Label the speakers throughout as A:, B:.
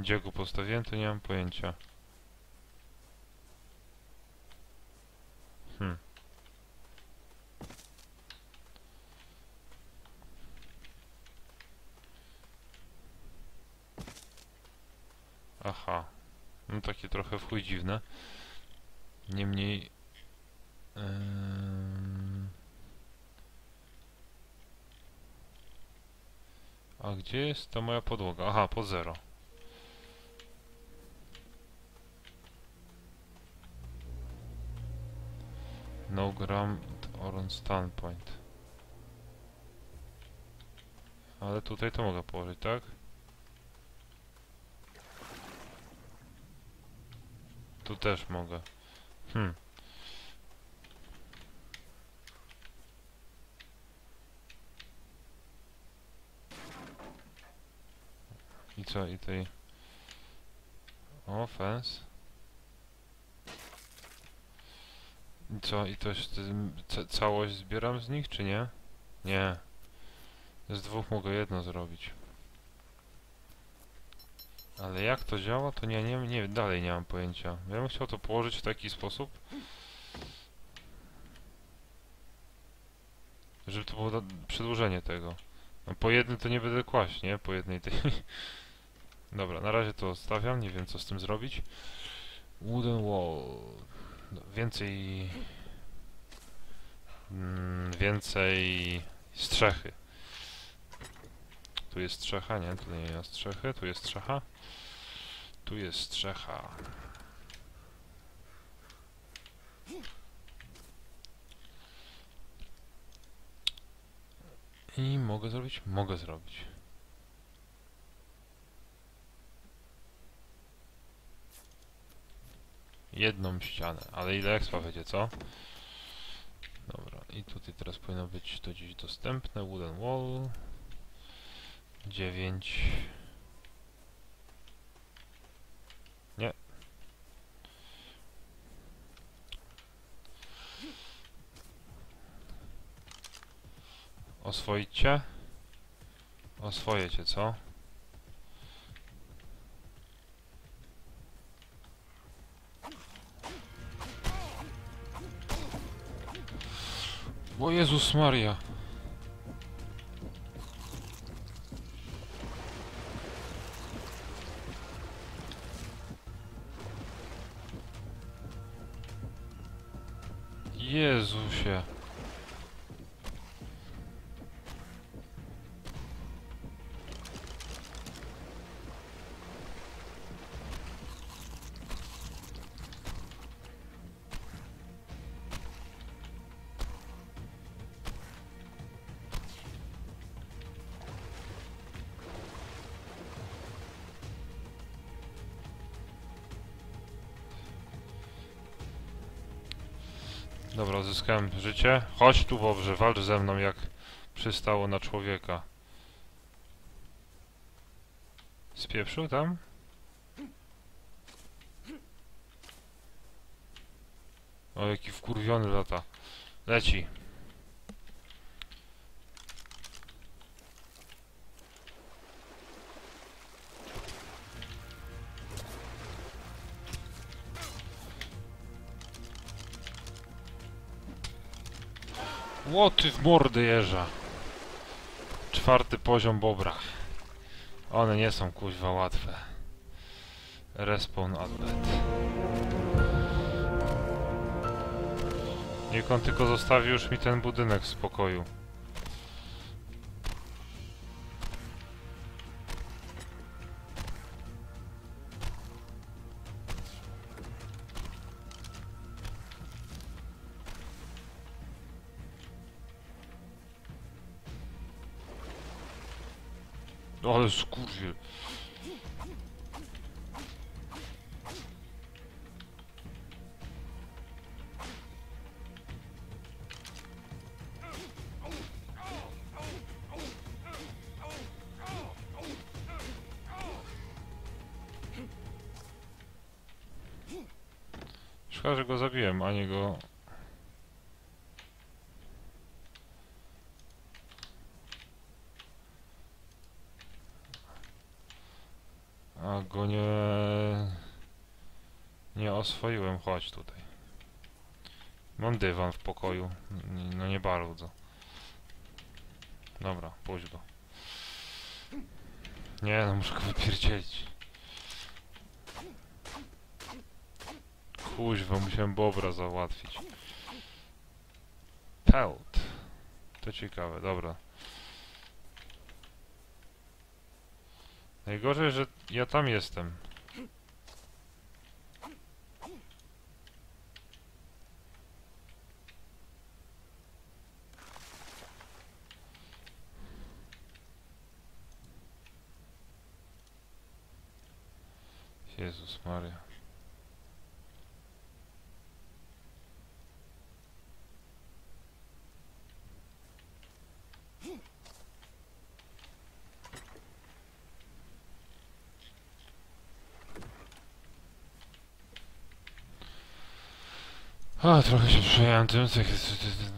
A: Gdzie go postawiłem, to nie mam pojęcia. Hmm. Aha. No takie trochę w chuj dziwne. Niemniej... Ym... A gdzie jest ta moja podłoga? Aha, po zero. No ground or on standpoint. Ale tutaj to mogę położyć, tak? Tu też mogę. Hmm. I co, i tej... O, fence. I co, i to jest... całość zbieram z nich, czy nie? Nie. Z dwóch mogę jedno zrobić. Ale jak to działa, to nie, nie, nie, dalej nie mam pojęcia. Ja bym chciał to położyć w taki sposób, żeby to było przedłużenie tego. No po jednym to nie będę kłaść, nie? Po jednej tej... Dobra, na razie to odstawiam, nie wiem co z tym zrobić. Wooden wall. No, więcej... Mm, więcej strzechy. Tu jest strzecha, nie? Tu nie ma strzechy, tu jest strzecha. Tu jest strzecha. I mogę zrobić? Mogę zrobić. Jedną ścianę, ale ile ekspa będzie, co? Dobra, i tutaj teraz powinno być to gdzieś dostępne. Wooden wall. 9. Nie. Oswoję cię, co? O Jezus Maria. Jezusie. Dobra, uzyskałem życie. Chodź tu, Wowrze, walcz ze mną jak przystało na człowieka. Spieprzył tam? O, jaki wkurwiony lata. Leci. Łoty w mordy jeża. Czwarty poziom bobra. One nie są kuźwa łatwe. Respawn advent. Niech on tylko zostawi już mi ten budynek w spokoju. Ale skurwiel. Szkoda, że go zabiłem, a nie go... A go nie... Nie oswoiłem, chodź tutaj. Mam dywan w pokoju. No nie bardzo. Dobra, puść go. Nie no, muszę go wypierdzielić. Kuźwa, musiałem bobra załatwić. Pelt. To ciekawe, dobra. Najgorzej, że ja tam jestem. Jezus Maria. A, trochę się przejąłem tym,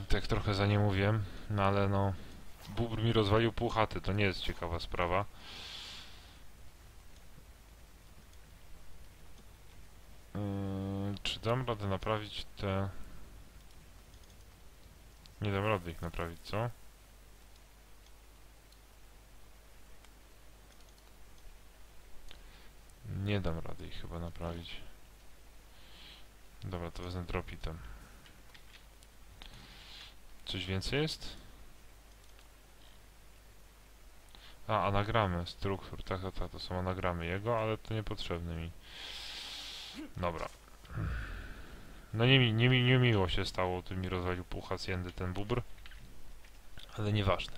A: tak, trochę za nie mówię, no ale no... Bubr mi rozwalił pół chaty, to nie jest ciekawa sprawa. Yy, czy dam radę naprawić te... Nie dam rady ich naprawić, co? Nie dam rady ich chyba naprawić. Dobra, to wezmę dropitem. Coś więcej jest? A, anagramy struktur, tak, tak, tak, to są anagramy jego, ale to niepotrzebne mi. Dobra. No nie, nie, nie miło się stało, ty mi rozwalił pół haciendy ten bubr. Ale nieważne.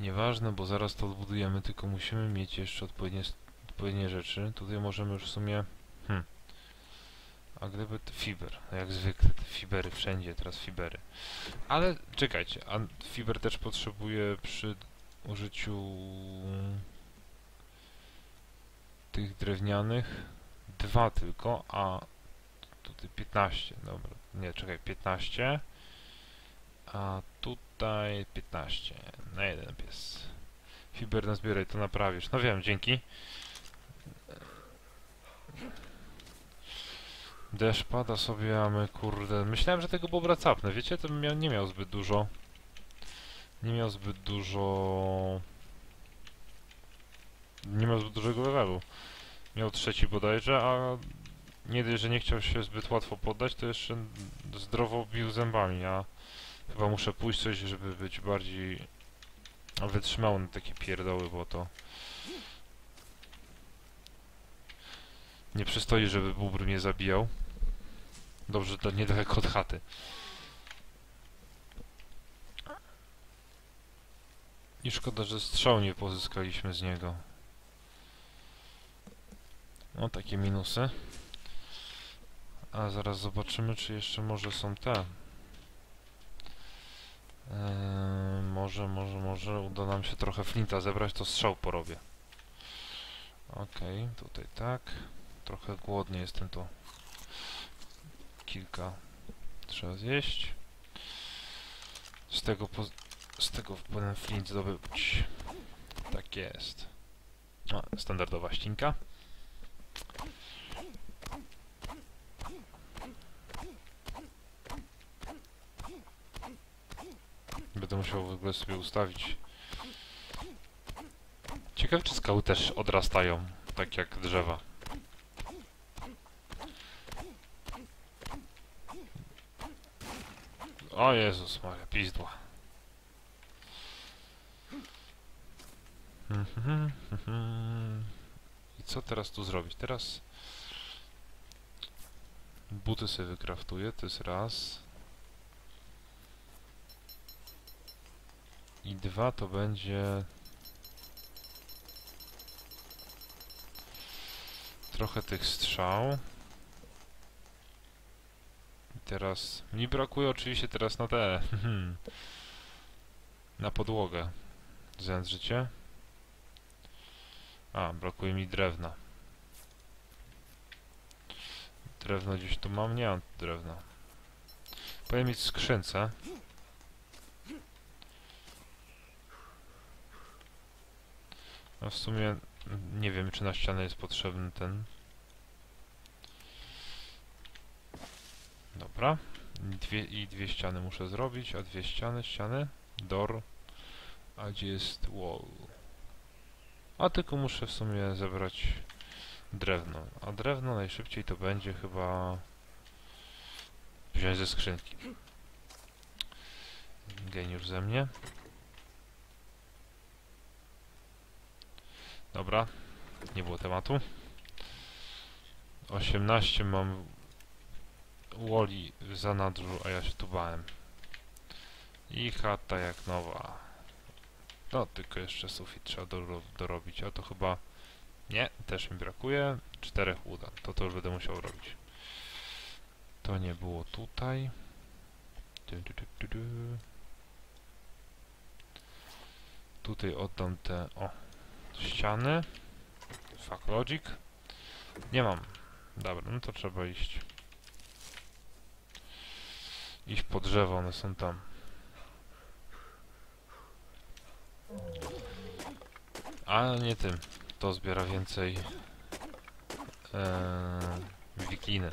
A: Nieważne, bo zaraz to odbudujemy, tylko musimy mieć jeszcze odpowiednie, odpowiednie rzeczy. Tutaj możemy już w sumie... Hmm. A gdyby... t- Fiber, jak zwykle, te fibery wszędzie, teraz fibery. Ale czekajcie, a fiber też potrzebuje przy użyciu tych drewnianych dwa tylko, a tutaj 15, dobra, nie, czekaj, 15, a tutaj 15, na jeden pies. Fiber nazbieraj, to naprawisz. No wiem, dzięki. Deszcz pada sobie, a my kurde... Myślałem, że tego bobra capnę, wiecie? To bym miał, nie miał zbyt dużo... Nie miał zbyt dużo... Nie miał zbyt dużego levelu. Miał trzeci bodajże, a nie dość, że nie chciał się zbyt łatwo poddać, to jeszcze zdrowo bił zębami, a chyba muszę pójść coś, żeby być bardziej wytrzymały na takie pierdoły, bo to nie przystoi, żeby bubr mnie zabijał. Dobrze, to niedaleko od chaty. I szkoda, że strzał nie pozyskaliśmy z niego. No, takie minusy. A zaraz zobaczymy, czy jeszcze może są te. Eee, może, może, może uda nam się trochę flinta zebrać, to strzał porobię. Okej, tutaj tak. Trochę głodny jestem, to kilka trzeba zjeść. Z tego po, z tego powinien flint zdobyć. Tak jest. A, standardowa ścinka. Będę musiał w ogóle sobie ustawić. Ciekawe, czy skały też odrastają, tak jak drzewa. O Jezus Maria, pizdła. I co teraz tu zrobić? Teraz buty sobie wykraftuję, to jest raz. I dwa to będzie trochę tych strzał. Teraz mi brakuje oczywiście teraz na te na podłogę. Zając życie. A, brakuje mi drewna. Drewno gdzieś tu mam? Nie mam drewna. Powinien mieć skrzynce. A w sumie Nie wiem, czy na ścianę jest potrzebny ten. Dobra. Dwie, I dwie ściany muszę zrobić, a dwie ściany, ściany. Door. A gdzie jest wall? A tylko muszę w sumie zebrać drewno. A drewno najszybciej to będzie chyba wziąć ze skrzynki. Geniusz ze mnie. Dobra, nie było tematu. 18 mam Woli w zanadrzu, a ja się tu bałem. I chata jak nowa. No, tylko jeszcze sufit trzeba doro dorobić, a to chyba... Nie, też mi brakuje. Czterech uda, to to już będę musiał robić. To nie było tutaj. Du, du, du, du. Tutaj oddam te... O, ściany. Fuck logic. Nie mam. Dobra, no to trzeba iść. Iść po drzewo, one są tam. A nie tym. To zbiera więcej ee, wikliny.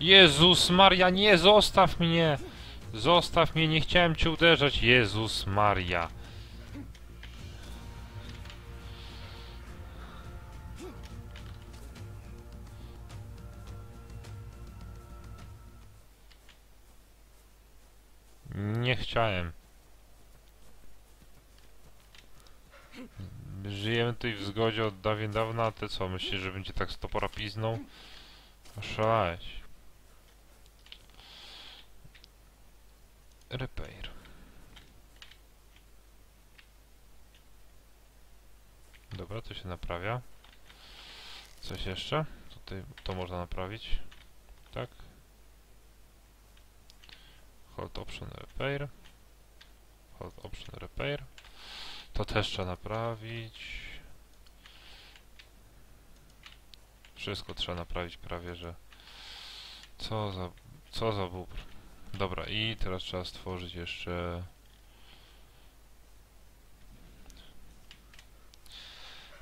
A: Jezus Maria, nie zostaw mnie! Zostaw mnie, nie chciałem cię uderzać. Jezus Maria. Nie chciałem. Żyjemy tutaj w zgodzie od dawien dawna, a ty co, myślisz, że będzie tak stopora pizną? Szalałeś. Repair. Dobra, to się naprawia. Coś jeszcze? Tutaj to można naprawić. Tak. Hold option repair. Hold option repair. To też trzeba naprawić. Wszystko trzeba naprawić prawie, że... Co za... Co za bubr. Dobra, i teraz trzeba stworzyć jeszcze...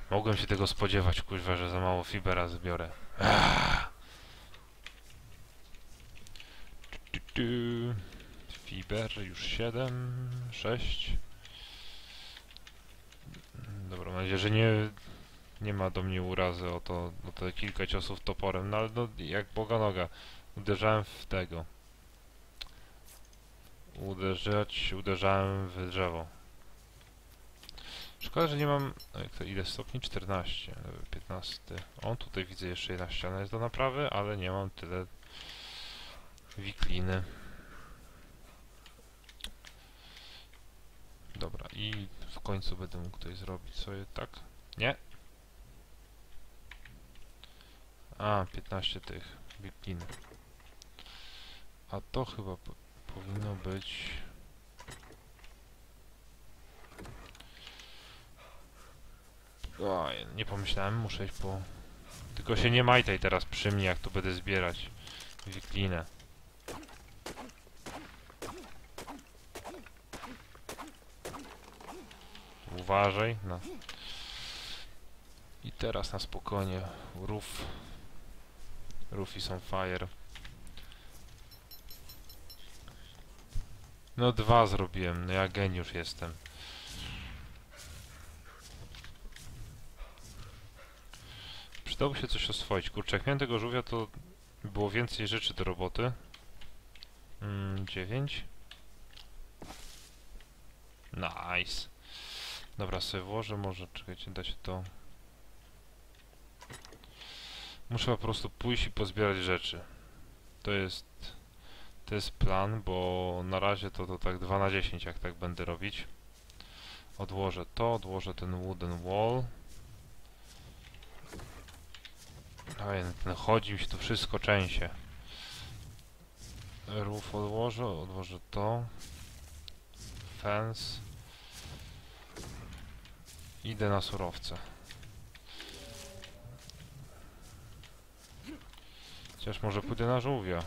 A: Mogłem się tego spodziewać, kuźwa, że za mało fibera zbiorę. Aaaa! Fiber już 7, 6. Dobra, mam nadzieję, że nie, nie ma do mnie urazy o to, o te kilka ciosów toporem, no ale no, jak boga noga. Uderzałem w tego. Uderzać, uderzałem w drzewo. Szkoda, że nie mam... Jak to, ile stopni? 14, 15. O, tutaj widzę jeszcze jedna ściana jest do naprawy, ale nie mam tyle wikliny. Dobra, i w końcu będę mógł tutaj zrobić sobie tak. Nie. A, 15 tych wiklin. A to chyba po powinno być... Oj, nie pomyślałem, muszę iść po... Tylko się nie majtaj teraz przy mnie, jak tu będę zbierać wiklinę. Uważaj, no. I teraz na spokojnie. Roof. Roof is on fire. No dwa zrobiłem, no ja geniusz jestem. Przydałoby się coś oswoić. Kurczę, jak miałem tego żółwia, to było więcej rzeczy do roboty. Mm, dziewięć. Nice. Dobra, sobie włożę, może, czekajcie, da się to... Muszę po prostu pójść i pozbierać rzeczy. To jest... To jest plan, bo na razie to, to tak 2 na 10, jak tak będę robić. Odłożę to, odłożę ten wooden wall. Oj, ten chodzi mi się tu wszystko częsie. Roof odłożę, odłożę to. Fence. Idę na surowce. Chociaż może pójdę na żółwia.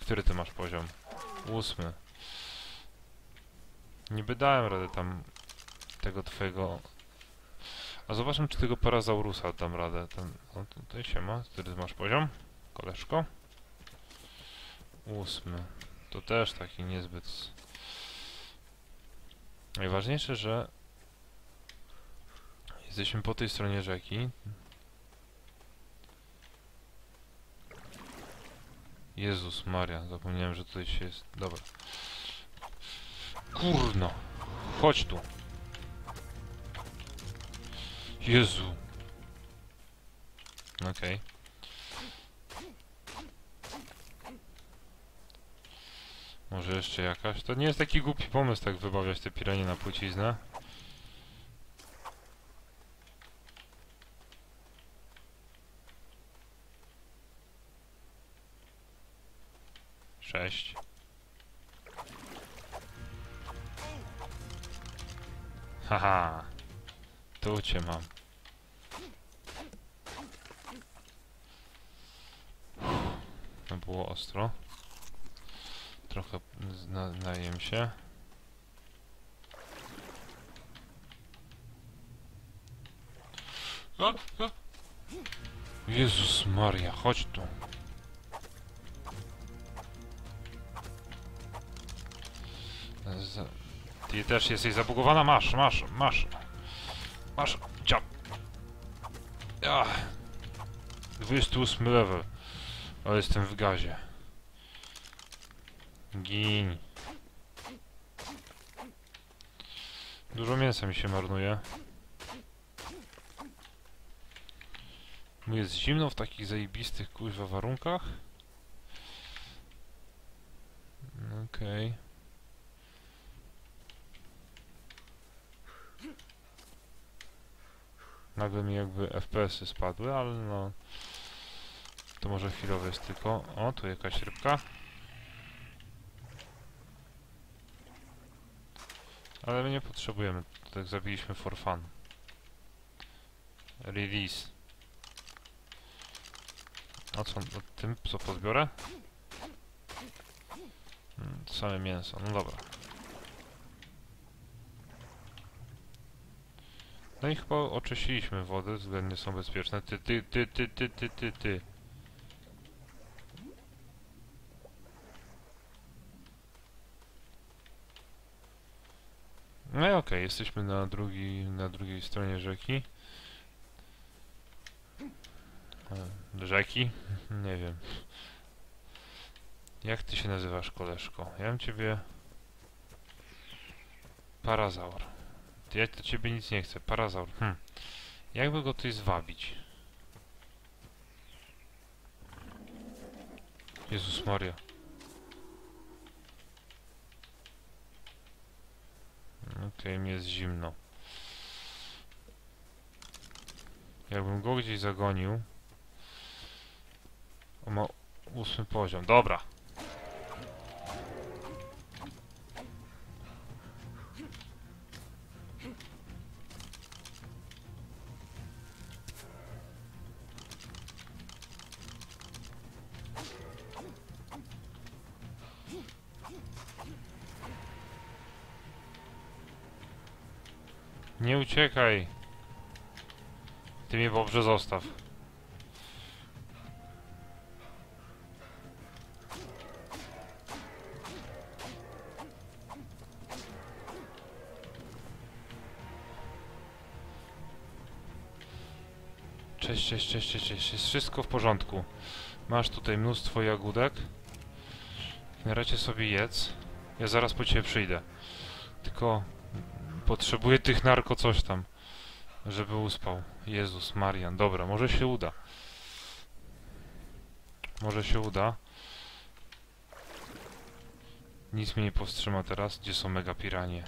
A: Który ty masz poziom? Ósmy. Niby dałem radę tam tego twojego... A zobaczmy, czy tego Parazaurusa dam radę. Ten... O, tutaj się ma. Który masz poziom? Koleżko? Ósmy. To też taki niezbyt... Najważniejsze, że jesteśmy po tej stronie rzeki. Jezus Maria, zapomniałem, że tutaj się jest... Dobra. Kurno! Chodź tu! Jezu! Okej. Może jeszcze jakaś? To nie jest taki głupi pomysł, tak wybawiać te piranie na płciznę. Sześć. Haha. Tu cię mam. Było ostro. Trochę zna najem się. A, a. Jezus Maria, chodź tu. Ty też jesteś zabugowana? Masz, masz, masz. Masz, ciap. Ach. 28 level. O, jestem w gazie. Gin. Dużo mięsa mi się marnuje. Mu jest zimno w takich zajebistych kuźwa warunkach. Okej. Nagle mi jakby FPS-y spadły, ale no... To może chwilowe jest tylko... O, tu jakaś rybka. Ale my nie potrzebujemy. Tak zabiliśmy for fun. Release. A co, no, tym co pozbiorę? Mm, Same mięso, no dobra. No i chyba oczyściliśmy wodę, względnie są bezpieczne. Ty, ty, ty, ty, ty, ty, ty, ty. No i okej, jesteśmy na, drugi, na drugiej stronie rzeki. E, Rzeki? Nie wiem. Jak ty się nazywasz, koleżko? Ja mam ciebie... Parazaur. Ja do ciebie nic nie chcę. Parazaur. Hm. Jakby go tutaj zwabić? Jezus Maria. Okej, mi jest zimno. Jakbym go gdzieś zagonił... On ma ósmy poziom. Dobra. Nie uciekaj. Ty mnie dobrze zostaw. Cześć, cześć, cześć, cześć, cześć. Jest wszystko w porządku. Masz tutaj mnóstwo jagódek. Na razie sobie jedz. Ja zaraz po ciebie przyjdę. Tylko Potrzebuję tych narko coś tam, żeby uspał. Jezus Marian. Dobra, może się uda. Może się uda. Nic mnie nie powstrzyma teraz. Gdzie są mega piranie?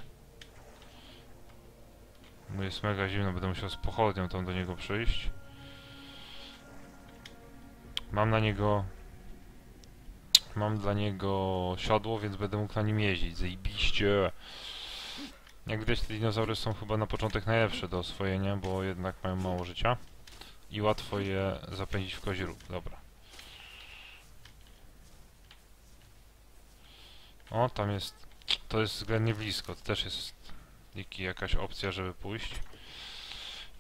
A: Mu jest mega zimno, będę musiał z pochodnią tam do niego przyjść. Mam na niego... Mam dla niego siodło, więc będę mógł na nim jeździć. Zajebiście! Jak widać te dinozaury są chyba na początek najlepsze do oswojenia, bo jednak mają mało życia. I łatwo je zapędzić w kozi róg. Dobra. O, tam jest To jest względnie blisko, to też jest jakaś opcja, żeby pójść.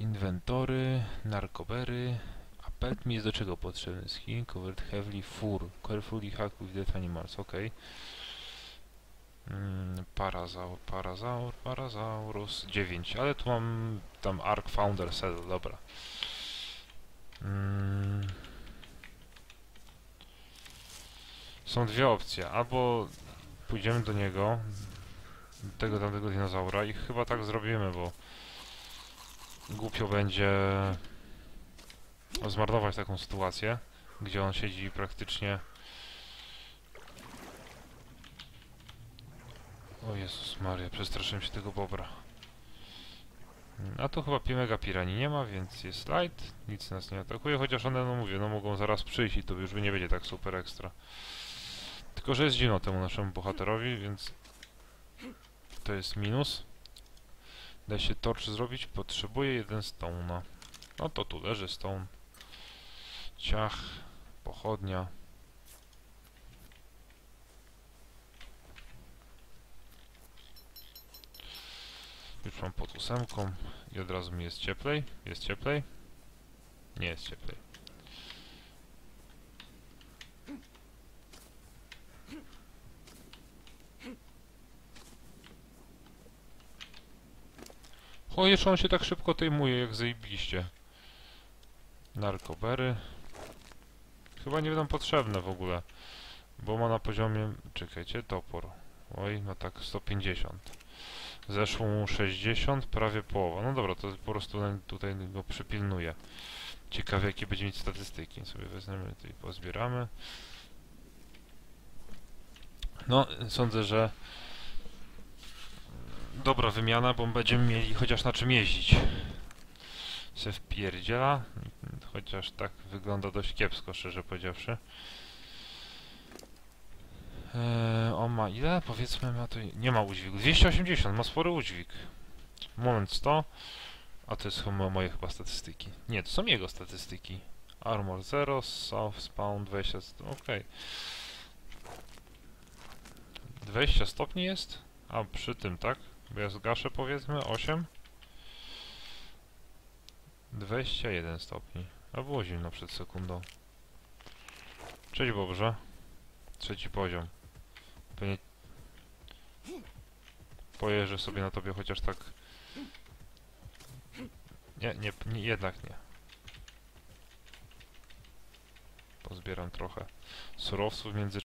A: Inwentory, narkobery. A pelt mi jest do czego potrzebny? Skin covered heavily fur. Carefully hack with dead animals, ok. Mm, parazaur, parazaur, parazaurus 9, ale tu mam tam Arc Founder Saddle, dobra. Mm. Są dwie opcje, albo pójdziemy do niego, tego tamtego dinozaura i chyba tak zrobimy, bo głupio będzie zmarnować taką sytuację, gdzie on siedzi praktycznie... O Jezus Maria, przestraszyłem się tego bobra. A tu chyba mega pirani nie ma, więc jest light, nic nas nie atakuje, chociaż one, no mówię, no mogą zaraz przyjść i to już nie będzie tak super ekstra. Tylko, że jest zimno temu naszemu bohaterowi, więc to jest minus. Da się torch zrobić, potrzebuję jeden stone'a. No to tu leży stone. Ciach, pochodnia. Już mam pod ósemką i od razu mi jest cieplej. Jest cieplej? Nie jest cieplej. O, jeszcze on się tak szybko tejmuje, jak zajebiście. Narkobery. Chyba nie będą potrzebne w ogóle. Bo ma na poziomie... Czekajcie, topor. Oj, ma tak 150. Zeszło mu 60, prawie połowa. No dobra, to po prostu tutaj go przypilnuję. Ciekawe jakie będzie mieć statystyki. Sobie weźmiemy tutaj pozbieramy. No, sądzę, że dobra wymiana, bo będziemy mieli chociaż na czym jeździć. Se wpierdziela, chociaż tak wygląda dość kiepsko, szczerze powiedziawszy. Eee, on ma ile? Powiedzmy ma to... Nie ma udźwigu. 280, ma spory udźwig. Moment 100. A to jest chyba moje chyba statystyki. Nie, to są jego statystyki. Armor 0, soft spawn 20... Okej. 20 stopni jest? A przy tym, tak? Bo ja zgaszę powiedzmy 8. 21 stopni. A było zimno przed sekundą. Cześć Bobrze. Trzeci poziom. Pojeżdżę sobie na tobie chociaż tak... Nie, nie, nie, jednak nie. Pozbieram trochę surowców międzyczasie.